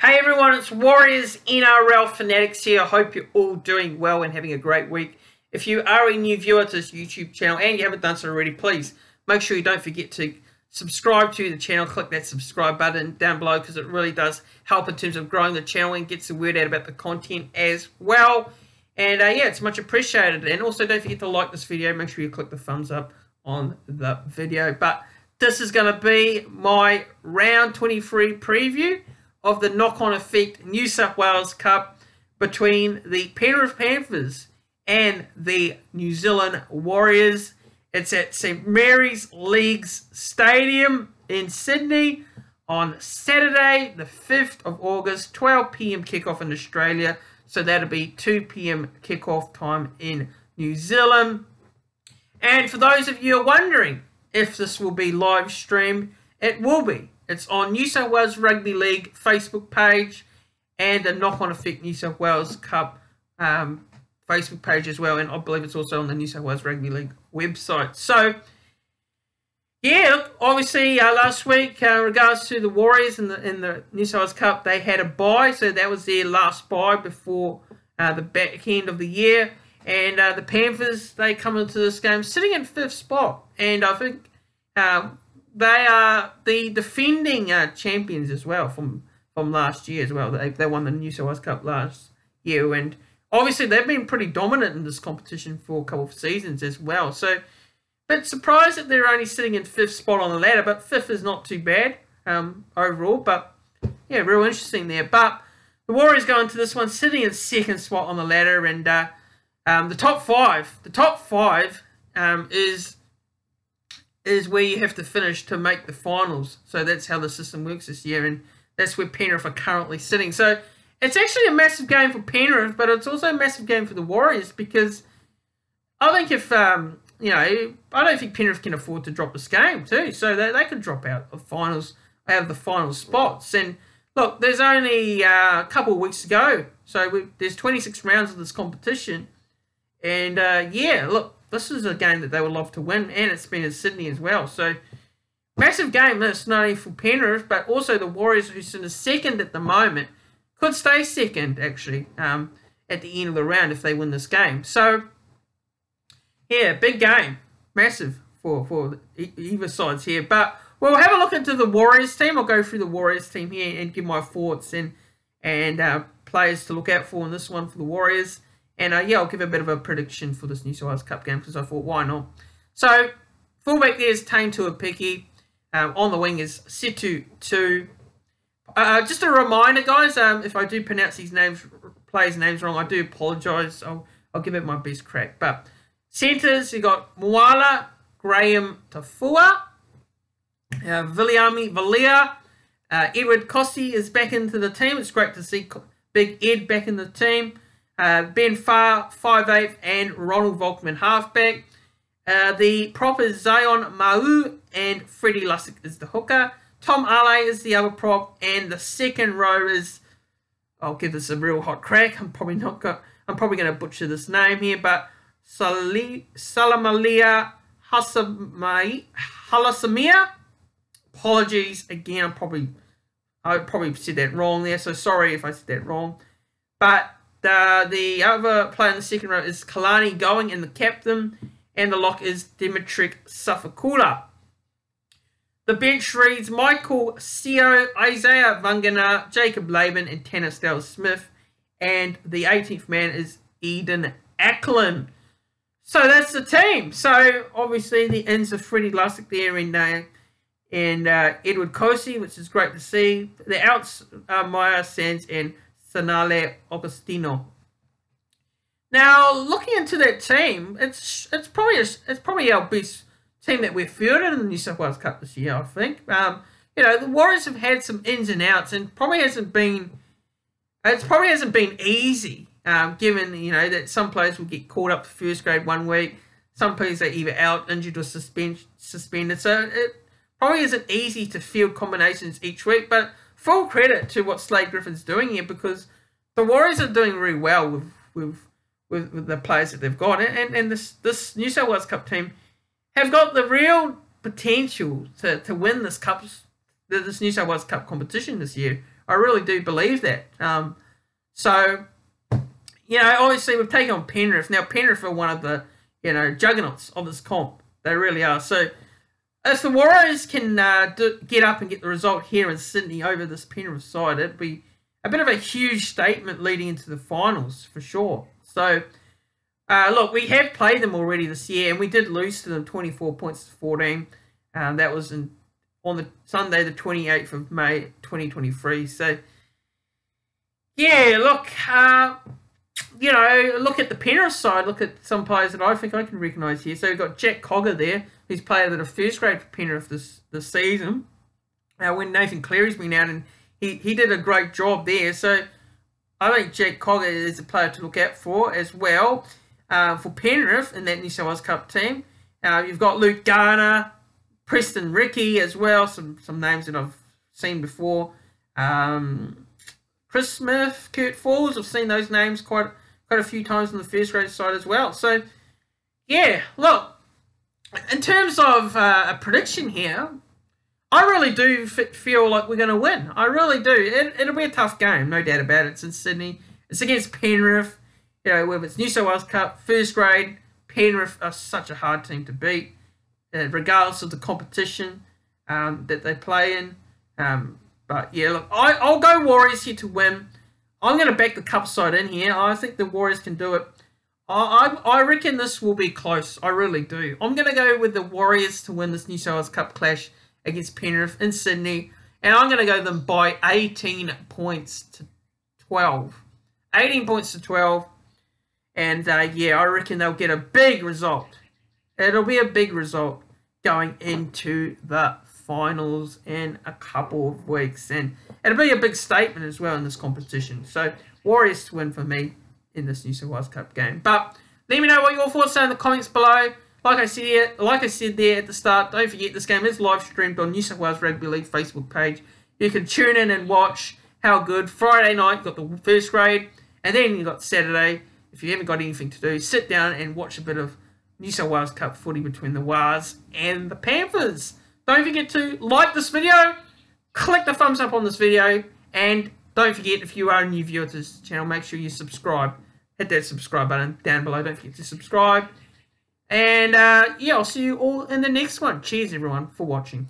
Hey everyone, it's Warriors NRL Fanatics here. I hope you're all doing well and having a great week. If you are a new viewer to this YouTube channel and you haven't done so already, please make sure you don't forget to subscribe to the channel. Click that subscribe button down below because it really does help in terms of growing the channel and gets the word out about the content as well. And uh, yeah, it's much appreciated. And also don't forget to like this video. Make sure you click the thumbs up on the video. But this is going to be my round 23 preview of the knock-on effect New South Wales Cup between the Penrith Panthers and the New Zealand Warriors. It's at St Mary's Leagues Stadium in Sydney on Saturday, the 5th of August, 12 p.m. kickoff in Australia. So that'll be 2 p.m. kickoff time in New Zealand. And for those of you wondering if this will be live streamed, it will be. It's on New South Wales Rugby League Facebook page and the Knock On Effect New South Wales Cup um, Facebook page as well. And I believe it's also on the New South Wales Rugby League website. So, yeah, obviously uh, last week, uh, regards to the Warriors in the in the New South Wales Cup, they had a bye, so that was their last bye before uh, the back end of the year. And uh, the Panthers, they come into this game sitting in fifth spot, and I think uh, they are the defending uh, champions as well from from last year as well. They they won the New South Wales Cup last year, and obviously they've been pretty dominant in this competition for a couple of seasons as well. So, but surprised that they're only sitting in fifth spot on the ladder, but fifth is not too bad um, overall. But yeah, real interesting there. But the Warriors go into this one sitting in second spot on the ladder, and uh, um, the top five, the top five um, is is where you have to finish to make the finals. So that's how the system works this year, and that's where Penrith are currently sitting. So it's actually a massive game for Penrith, but it's also a massive game for the Warriors because I think if um, you know, I don't think Penrith can afford to drop this game too. So they they could drop out of finals, out of the final spots. And look, there's only uh, a couple of weeks to go, so we, there's 26 rounds of this competition, and uh, yeah, look, this is a game that they would love to win, and it's been in Sydney as well. So, massive game this, not only for Penrith, but also the Warriors, who's in the second at the moment, could stay second, actually, um, at the end of the round if they win this game. So, yeah, big game. Massive for, for either sides here. But we'll have a look into the Warriors team. I'll go through the Warriors team here and give my thoughts and, and uh, players to look out for in this one for the Warriors. And uh, yeah, I'll give a bit of a prediction for this New South Wales Cup game because I thought, why not? So, fullback there is Taine Tuaupiki. Um, on the wing is Setu Tu. Uh, just a reminder, guys, um, if I do pronounce these names, players' names wrong, I do apologise. I'll, I'll give it my best crack. But centres, you got Moala, Graham Taufa, uh, Viliami Vailea, uh, Edward Kosi is back into the team. It's great to see Big Ed back in the team. Uh, ben Farr, 5'8", and Ronald Volkman, halfback. Uh, the prop is Zion Mau, and Freddie Lussick is the hooker. Tom Ale is the other prop, and the second row is, I'll give this a real hot crack. I'm probably not got, I'm probably going to butcher this name here, but Sali, Salamalia Halasamia. Apologies again. I'm probably, I probably said that wrong there, so sorry if I said that wrong. But the, the other player in the second row is Kalani going and the captain, and the lock is Dimitri Sifakula. The bench reads Michael Sio, Isaiah Vagana, Jacob Laban, and Tanner Stowers-Smith. And the 18th man is Eden Ackland. So that's the team. So obviously the ends of Freddie Lussick there in uh, and uh, Edward Kosi, which is great to see. The outs are Maya Sands and Sanale Augustino. Now, looking into that team, it's it's probably a, it's probably our best team that we've fielded in the New South Wales Cup this year. I think. Um, you know, the Warriors have had some ins and outs, and probably hasn't been it's probably hasn't been easy. Um, given you know that some players will get called up to first grade one week, some players are either out, injured, or suspend, suspended. So it probably isn't easy to field combinations each week, but full credit to what Slade Griffin's doing here because the Warriors are doing really well with with with, with the players that they've got, and and this this New South Wales Cup team have got the real potential to, to win this cup this New South Wales Cup competition this year. I really do believe that. Um, so, you know, obviously we've taken on Penrith. Now, Penrith are one of the, you know, juggernauts of this comp. They really are. So, if the Warriors can uh, do, get up and get the result here in Sydney over this Penrith side, it'd be a bit of a huge statement leading into the finals for sure. So, uh, look, we have played them already this year, and we did lose to them 24 points to 14. Um, that was in, on the Sunday, the 28th of May, 2023. So, yeah, look, uh, you know, look at the Penrith side. Look at some players that I think I can recognise here. So we've got Jack Cogger there, who's played at a first grade for Penrith this this season. Now, when Nathan Cleary's been out, and he, he did a great job there. So I think Jack Cogger is a player to look out for as well uh, for Penrith in that New South Wales Cup team. Uh, you've got Luke Garner, Preston Riki as well, some some names that I've seen before. Um, Chris Smith, Kurt Falls, I've seen those names quite quite a few times on the first grade side as well. So, yeah, look, in terms of uh, a prediction here, I really do feel like we're going to win. I really do. It, will be a tough game, no doubt about it. It's in Sydney. It's against Penrith. You know, whether it's New South Wales Cup, first grade, Penrith are such a hard team to beat, uh, regardless of the competition um, that they play in. Um, but yeah, look, I, I'll go Warriors here to win. I'm going to back the cup side in here. I think the Warriors can do it. I, I, I reckon this will be close. I really do. I'm going to go with the Warriors to win this New South Wales Cup clash against Penrith in Sydney. And I'm going to go them by 18 points to 12. 18 points to 12. And uh, yeah, I reckon they'll get a big result. It'll be a big result going into the finals in a couple of weeks. And it'll be a big statement as well in this competition. So Warriors to win for me in this New South Wales Cup game. But let me know what your thoughts are in the comments below. Like I said, like I said there at the start, don't forget this game is live streamed on New South Wales Rugby League Facebook page. You can tune in and watch how good. Friday night got the first grade, and then you got Saturday. If you haven't got anything to do, sit down and watch a bit of New South Wales Cup footy between the Wars and the Panthers. Don't forget to like this video, click the thumbs up on this video, and don't forget if you are a new viewer to this channel, make sure you subscribe. Hit that subscribe button down below. Don't forget to subscribe. And uh, yeah, I'll see you all in the next one. Cheers, everyone, for watching.